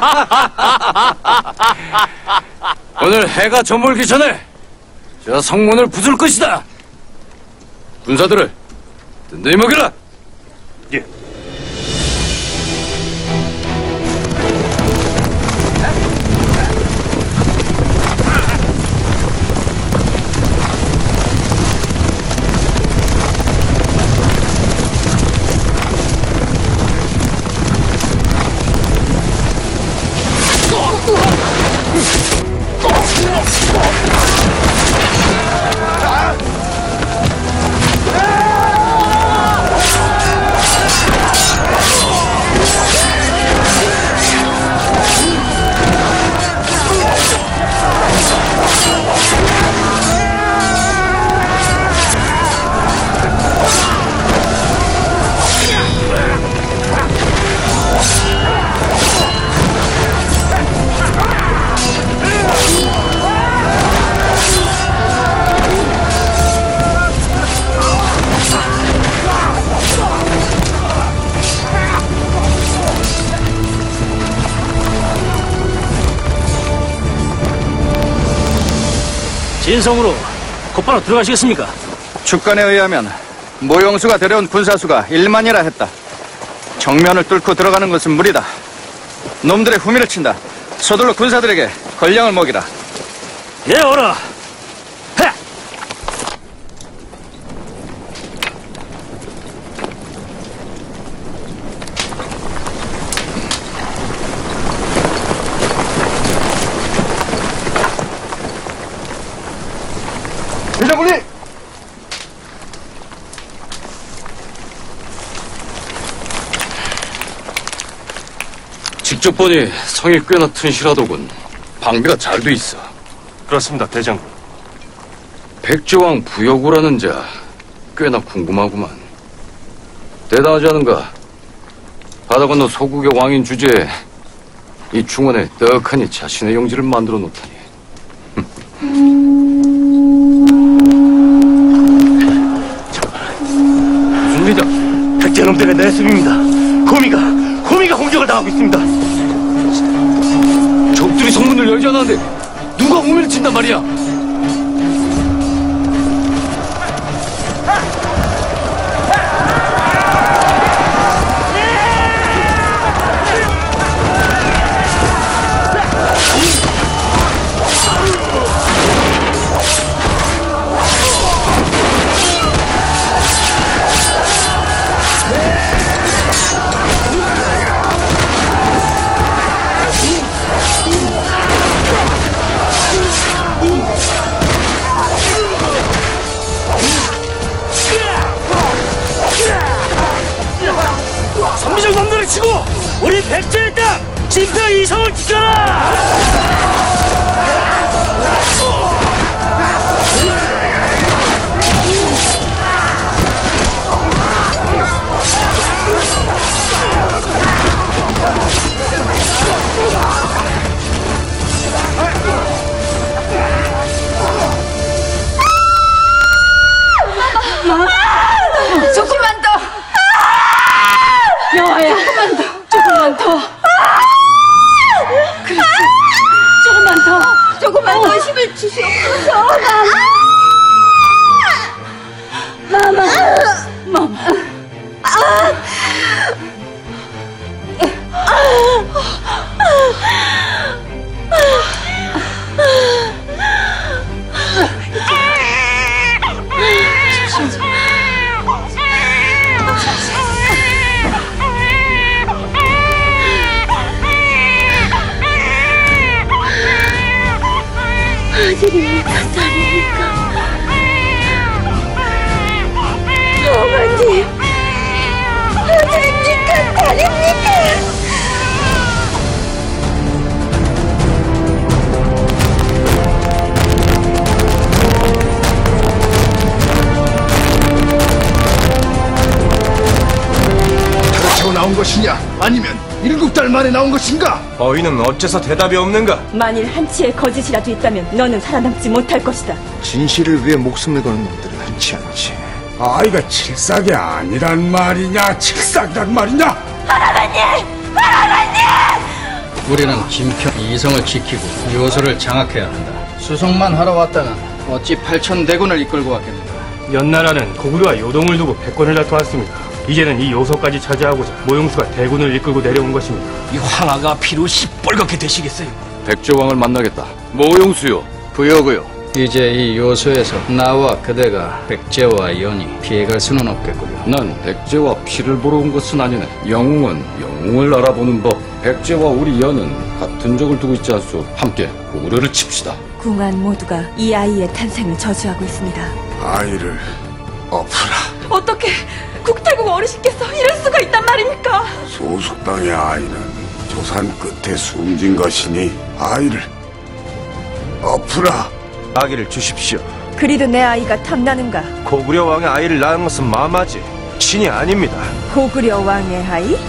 오늘 해가 저물기 전에 저 성문을 부술 것이다. 군사들을 든든히 먹여라. 예. 진성으로 곧바로 들어가시겠습니까? 축관에 의하면 모용수가 데려온 군사수가 1만이라 했다. 정면을 뚫고 들어가는 것은 무리다. 놈들의 후미를 친다. 서둘러 군사들에게 권량을 먹이라. 예, 어라. 일자분리! 직접 보니 성이 꽤나 튼실하더군. 방비가 잘 돼 있어. 그렇습니다, 대장군. 백제왕 부여구라는 자 꽤나 궁금하구만. 대단하지 않은가? 바다 건너 소국의 왕인 주제에 이 중원에 떡하니 자신의 영지를 만들어 놓다니. 백제놈들의 내습입니다. 호미가, 호미가 공격을 당하고 있습니다. 적들이 성문을 열지 않았는데 누가 우매를 친단 말이야? 선비정 놈들을 치고 우리 백제의 땅 진표 이성을 지켜라! 주시 아들이 가다리니까. 어머니. 가다리니까. 가르쳐 나온 것이냐? 아니면 일곱 달 만에 나온 것인가? 어이는 어째서 대답이 없는가? 만일 한치의 거짓이라도 있다면 너는 살아남지 못할 것이다. 진실을 위해 목숨을 거는 놈들은 흔치 않지. 아이가 칠삭이 아니란 말이냐? 칠삭이란 말이냐? 할아버님! 할아버님! 우리는 진평 이성을 지키고 요소를 장악해야 한다. 수송만 하러 왔다는 어찌 8천 대군을 이끌고 왔겠는가? 연나라는 고구려와 요동을 두고 백권을 다투었습니다. 이제는 이 요소까지 차지하고자 모용수가 대군을 이끌고 내려온 것입니다. 이 황하가 피로 시뻘겋게 되시겠어요. 백제왕을 만나겠다. 모용수요. 부여구요. 이제 이 요소에서 나와 그대가 백제와 연이 피해갈 수는 없겠구려. 난 백제와 피를 보러 온 것은 아니네. 영웅은 영웅을 알아보는 법. 백제와 우리 연은 같은 적을 두고 있지 않소. 함께 고구려를 칩시다. 궁안 모두가 이 아이의 탄생을 저주하고 있습니다. 아이를 엎으라. 어떻게 국태국 어르신께서 이럴 수가 있단 말입니까? 소숙당의 아이는 조산 끝에 숨진 것이니 아이를 엎으라. 아기를 주십시오. 그리도 내 아이가 탐나는가? 고구려 왕의 아이를 낳은 것은 마마지 신이 아닙니다. 고구려 왕의 아이?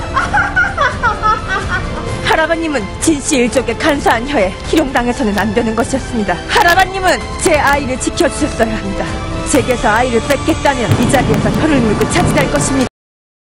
할아버님은 진씨 일족의 간사한 혀에 희롱당해서는 안 되는 것이었습니다. 할아버님은 제 아이를 지켜주셨어야 합니다. 제게서 아이를 뺏겠다면 이 자리에서 혀를 물고 차지할 것입니다.